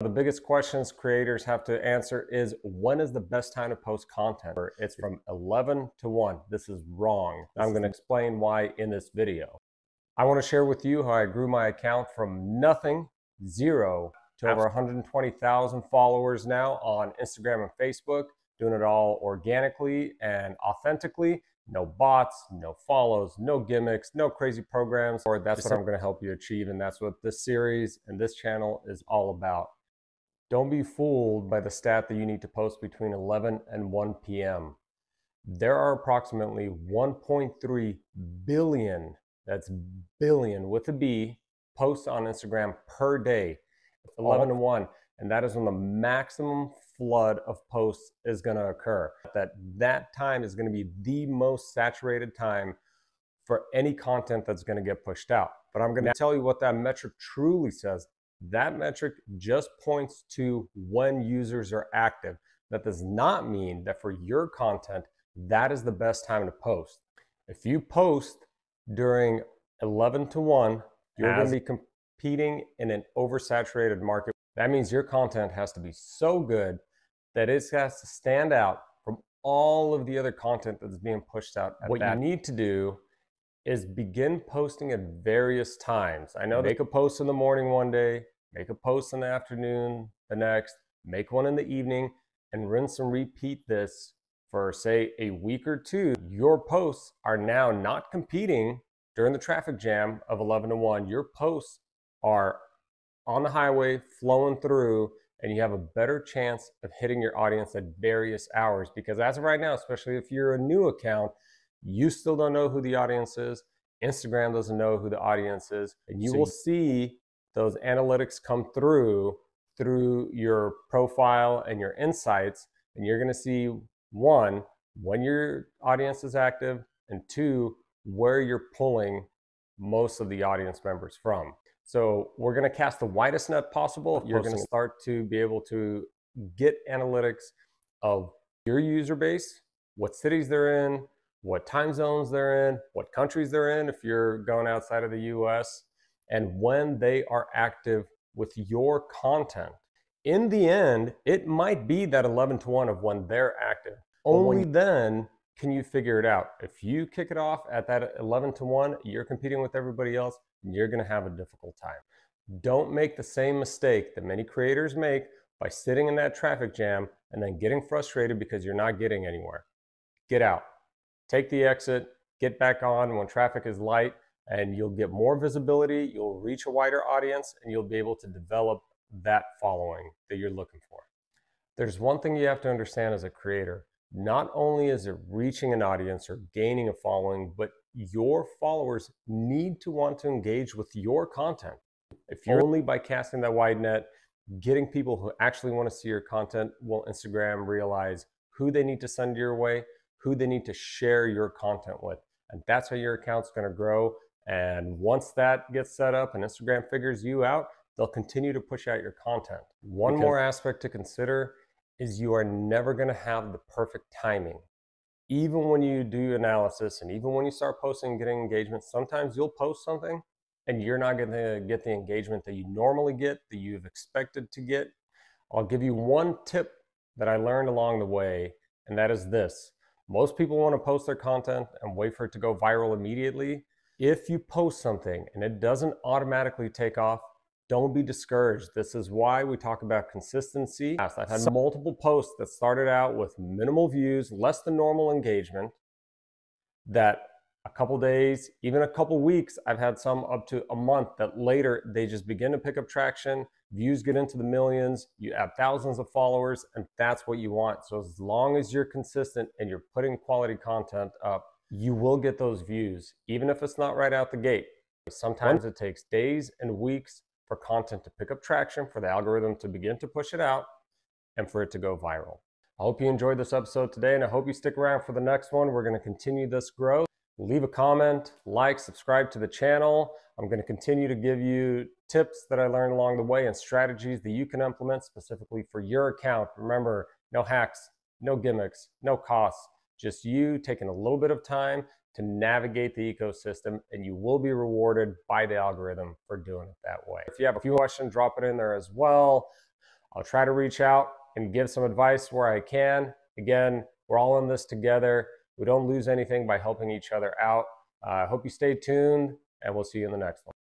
The biggest questions creators have to answer is when is the best time to post content? It's from 11 to 1. This is wrong. I'm going to explain why in this video. I want to share with you how I grew my account from nothing, zero, to over 120,000 followers now on Instagram and Facebook, doing it all organically and authentically. No bots, no follows, no gimmicks, no crazy programs. Or that's what I'm going to help you achieve. And that's what this series and this channel is all about. Don't be fooled by the stat that you need to post between 11 and 1 p.m. There are approximately 1.3 billion, that's billion with a B, posts on Instagram per day. 11 to 1. And that is when the maximum flood of posts is going to occur. That that time is going to be the most saturated time for any content that's going to get pushed out. But I'm going to tell you what that metric truly says that metric just points to when users are active. That does not mean that for your content, that is the best time to post. If you post during 11 to 1, you're going to be competing in an oversaturated market. That means your content has to be so good that it has to stand out from all of the other content that's being pushed out. what you need to do is begin posting at various times. I know make a post in the morning one day, make a post in the afternoon the next, make one in the evening, and rinse and repeat this for say a week or two. Your posts are now not competing during the traffic jam of 11 to 1. Your posts are on the highway flowing through and you have a better chance of hitting your audience at various hours because as of right now especially if you're a new account you still don't know who the audience is. Instagram doesn't know who the audience is. And you so will see those analytics come through through your profile and your insights. And you're going to see one, when your audience is active, and two, where you're pulling most of the audience members from. So we're going to cast the widest net possible. You're going to start to be able to get analytics of your user base, what cities they're in, what time zones they're in, what countries they're in if you're going outside of the US, and when they are active with your content. In the end, it might be that 11 to 1 of when they're active. Only then can you figure it out. If you kick it off at that 11 to 1, you're competing with everybody else, and you're going to have a difficult time. Don't make the same mistake that many creators make by sitting in that traffic jam and then getting frustrated because you're not getting anywhere. Get out take the exit, get back on when traffic is light, and you'll get more visibility, you'll reach a wider audience, and you'll be able to develop that following that you're looking for. There's one thing you have to understand as a creator. Not only is it reaching an audience or gaining a following, but your followers need to want to engage with your content. If you're only by casting that wide net, getting people who actually want to see your content, will Instagram realize who they need to send your way who they need to share your content with. And that's how your account's going to grow. And once that gets set up and Instagram figures you out, they'll continue to push out your content. One because more aspect to consider is you are never going to have the perfect timing. Even when you do analysis and even when you start posting and getting engagement, sometimes you'll post something and you're not going to get the engagement that you normally get, that you've expected to get. I'll give you one tip that I learned along the way, and that is this most people want to post their content and wait for it to go viral immediately. If you post something and it doesn't automatically take off, don't be discouraged. This is why we talk about consistency. I've had multiple posts that started out with minimal views, less than normal engagement, that a couple days, even a couple weeks, I've had some up to a month that later they just begin to pick up traction views get into the millions, you have thousands of followers, and that's what you want. So as long as you're consistent and you're putting quality content up, you will get those views, even if it's not right out the gate. Sometimes it takes days and weeks for content to pick up traction, for the algorithm to begin to push it out, and for it to go viral. I hope you enjoyed this episode today, and I hope you stick around for the next one. We're going to continue this growth. Leave a comment, like, subscribe to the channel. I'm going to continue to give you tips that I learned along the way and strategies that you can implement specifically for your account. Remember, no hacks, no gimmicks, no costs, just you taking a little bit of time to navigate the ecosystem and you will be rewarded by the algorithm for doing it that way. If you have a few questions, drop it in there as well. I'll try to reach out and give some advice where I can. Again, we're all in this together. We don't lose anything by helping each other out. I uh, hope you stay tuned, and we'll see you in the next one.